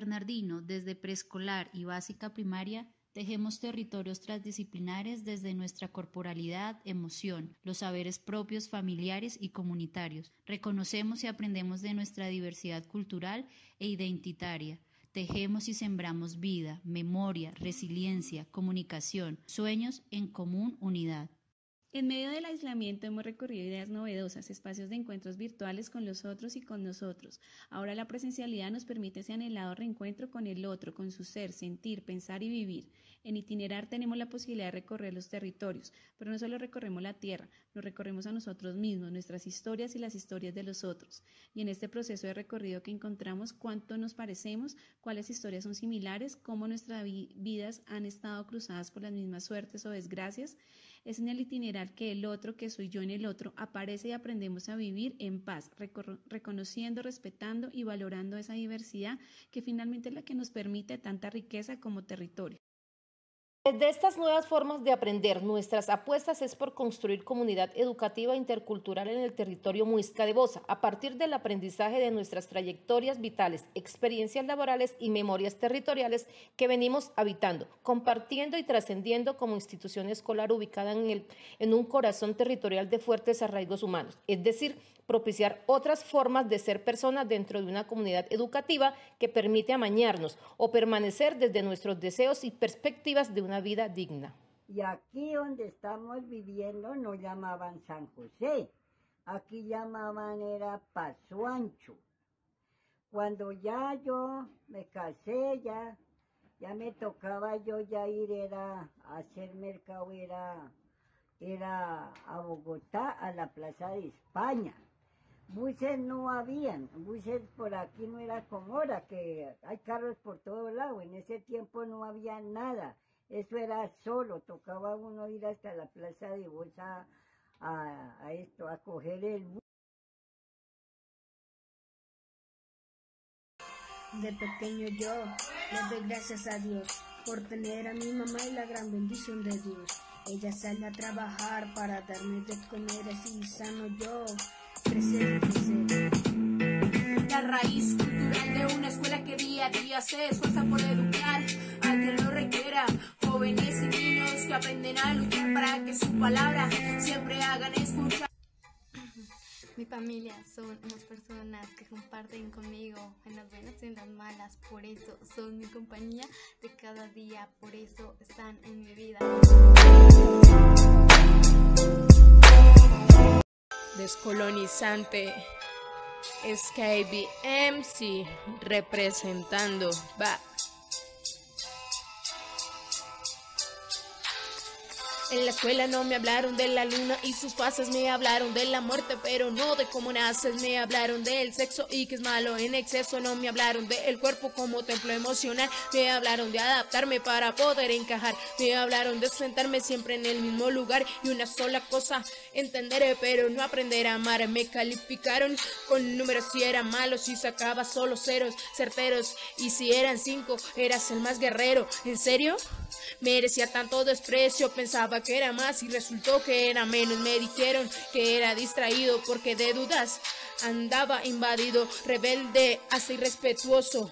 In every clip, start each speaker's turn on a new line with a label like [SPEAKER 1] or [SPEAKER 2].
[SPEAKER 1] Bernardino, desde preescolar y básica primaria, Tejemos territorios transdisciplinares desde nuestra corporalidad, emoción, los saberes propios familiares y comunitarios. Reconocemos y aprendemos de nuestra diversidad cultural e identitaria. Tejemos y sembramos vida, memoria, resiliencia, comunicación, sueños en común unidad.
[SPEAKER 2] En medio del aislamiento hemos recorrido ideas novedosas, espacios de encuentros virtuales con los otros y con nosotros. Ahora la presencialidad nos permite ese anhelado reencuentro con el otro, con su ser, sentir, pensar y vivir. En itinerar tenemos la posibilidad de recorrer los territorios, pero no solo recorremos la tierra, nos recorremos a nosotros mismos, nuestras historias y las historias de los otros. Y en este proceso de recorrido que encontramos cuánto nos parecemos, cuáles historias son similares, cómo nuestras vidas han estado cruzadas por las mismas suertes o desgracias, es en el itinerar que el otro, que soy yo en el otro, aparece y aprendemos a vivir en paz, reconociendo, respetando y valorando esa diversidad que finalmente es la que nos permite tanta riqueza como territorio.
[SPEAKER 3] Desde estas nuevas formas de aprender, nuestras apuestas es por construir comunidad educativa intercultural en el territorio muisca de Bosa, a partir del aprendizaje de nuestras trayectorias vitales, experiencias laborales y memorias territoriales que venimos habitando, compartiendo y trascendiendo como institución escolar ubicada en, el, en un corazón territorial de fuertes arraigos humanos, es decir, propiciar otras formas de ser personas dentro de una comunidad educativa que permite amañarnos o permanecer desde nuestros deseos y perspectivas de una vida digna.
[SPEAKER 4] Y aquí donde estamos viviendo no llamaban San José, aquí llamaban era Paso Ancho. Cuando ya yo me casé, ya, ya me tocaba yo ya ir era a hacer mercado, era, era a Bogotá, a la Plaza de España buses no habían, buses por aquí no era como ahora, que hay carros por todo lado, en ese tiempo no había nada, eso era solo, tocaba uno ir hasta la plaza de bolsa a, esto, a coger el bus.
[SPEAKER 5] De pequeño yo le doy gracias a Dios por tener a mi mamá y la gran bendición de Dios. Ella sale a trabajar para darme de comer así sano yo
[SPEAKER 6] la raíz cultural de una escuela que día a día se esfuerza por educar a quien lo requiera. Jóvenes y niños que aprenden a luchar para que su palabra siempre hagan escuchar.
[SPEAKER 7] Mi familia son unas personas que comparten conmigo en las buenas y en las malas, por eso son mi compañía de cada día, por eso están en mi vida.
[SPEAKER 8] descolonizante. MC representando. Va. En la escuela no me hablaron de la luna y sus fases, me hablaron de la muerte, pero no de cómo naces. Me hablaron del sexo y que es malo en exceso. No me hablaron del cuerpo como templo emocional. Me hablaron de adaptarme para poder encajar. Me hablaron de sentarme siempre en el mismo lugar y una sola cosa entenderé, pero no aprender a amar. Me calificaron con números si era malo, si sacaba solo ceros certeros y si eran cinco eras el más guerrero. ¿En serio? Merecía tanto desprecio, pensaba que era más y resultó que era menos. Me dijeron que era distraído porque de dudas andaba invadido, rebelde, hasta irrespetuoso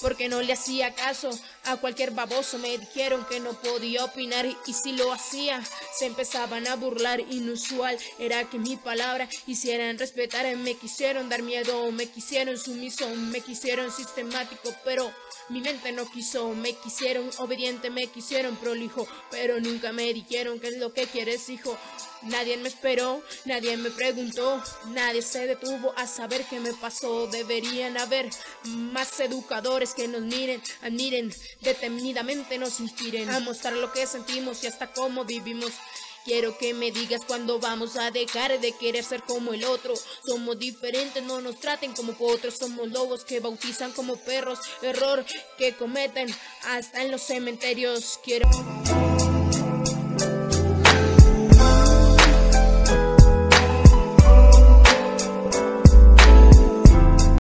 [SPEAKER 8] porque no le hacía caso a cualquier baboso. Me dijeron que no podía opinar y si lo hacía se empezaban a burlar. Inusual era que mi palabra hicieran respetar. Me quisieron dar miedo, me quisieron sumiso, me quisieron sistemático, pero mi mente no quiso. Me quisieron obediente, me quisieron prolijo, pero nunca me dijeron qué es lo que quieres, hijo. Nadie me esperó, nadie me preguntó, nadie se detuvo a saber qué me pasó. Deberían haber más educadores que nos miren, admiren, detenidamente nos inspiren a mostrar lo que sentimos y hasta cómo vivimos. Quiero que me digas cuándo vamos a dejar de querer ser como el otro. Somos diferentes, no nos traten como otros. Somos lobos que bautizan como perros. Error que cometen hasta en los cementerios. Quiero.